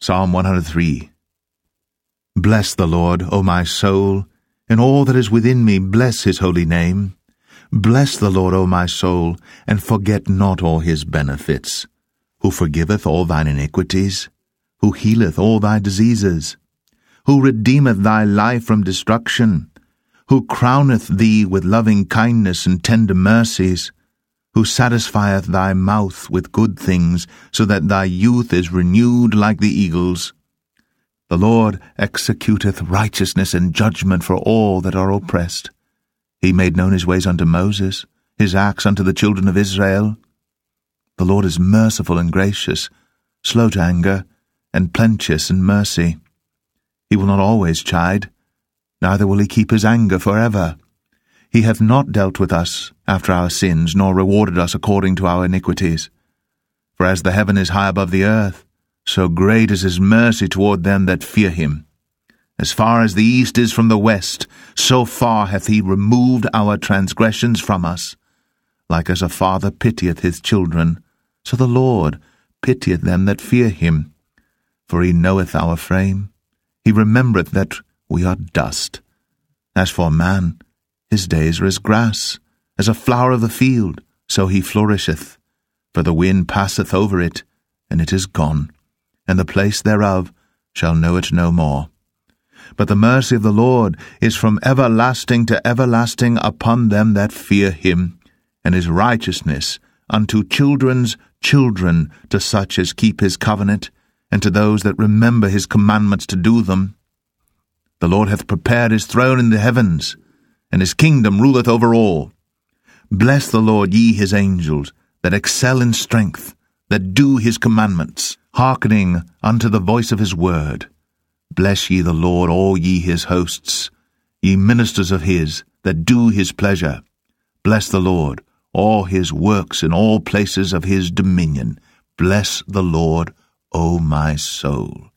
Psalm 103 Bless the Lord, O my soul, and all that is within me, bless his holy name. Bless the Lord, O my soul, and forget not all his benefits, who forgiveth all thine iniquities, who healeth all thy diseases, who redeemeth thy life from destruction, who crowneth thee with loving kindness and tender mercies, who satisfieth thy mouth with good things, so that thy youth is renewed like the eagles. The Lord executeth righteousness and judgment for all that are oppressed. He made known his ways unto Moses, his acts unto the children of Israel. The Lord is merciful and gracious, slow to anger, and plenteous in mercy. He will not always chide, neither will he keep his anger for ever. He hath not dealt with us after our sins, nor rewarded us according to our iniquities. For as the heaven is high above the earth, so great is his mercy toward them that fear him. As far as the east is from the west, so far hath he removed our transgressions from us. Like as a father pitieth his children, so the Lord pitieth them that fear him. For he knoweth our frame, he remembereth that we are dust. As for man, his days are as grass, as a flower of the field, so he flourisheth. For the wind passeth over it, and it is gone, and the place thereof shall know it no more. But the mercy of the Lord is from everlasting to everlasting upon them that fear him, and his righteousness unto children's children, to such as keep his covenant, and to those that remember his commandments to do them. The Lord hath prepared his throne in the heavens, and his kingdom ruleth over all. Bless the Lord, ye his angels, that excel in strength, that do his commandments, hearkening unto the voice of his word. Bless ye the Lord, all ye his hosts, ye ministers of his, that do his pleasure. Bless the Lord, all his works in all places of his dominion. Bless the Lord, O my soul.